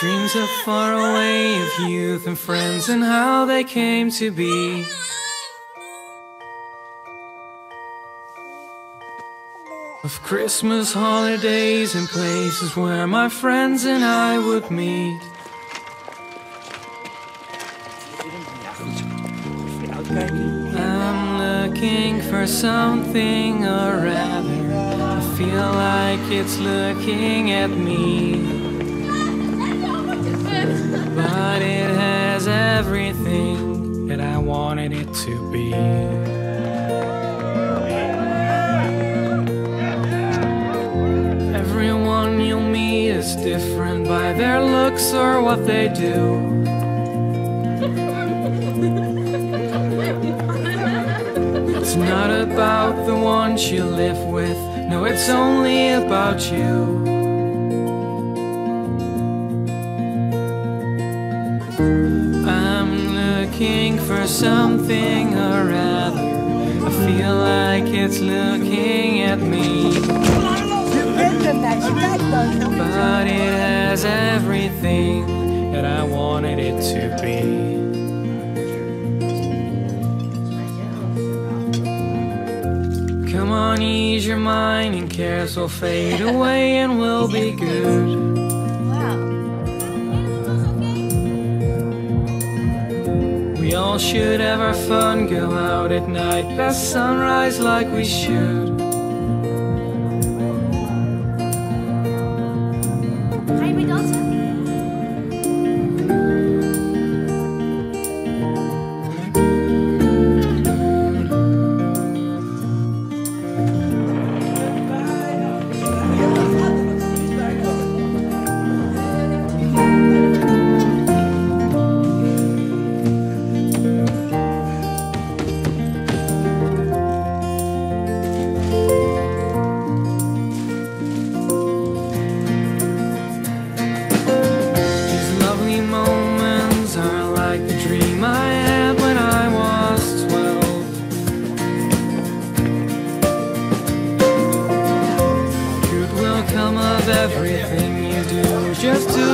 Dreams of far away of youth and friends and how they came to be. Of Christmas holidays and places where my friends and I would meet. I'm looking for something, or rather, I feel like it's looking at me. But it has everything that I wanted it to be. Everyone you'll meet is different by their looks or what they do. It's not about the ones you live with, no, it's only about you. I'm looking for something, or rather, I feel like it's looking at me. But it has everything that I wanted it to be. Come on, ease your mind, and cares will fade away, and we'll be good. We all should have our fun, go out at night, past sunrise like we should. Je mee everything you do just to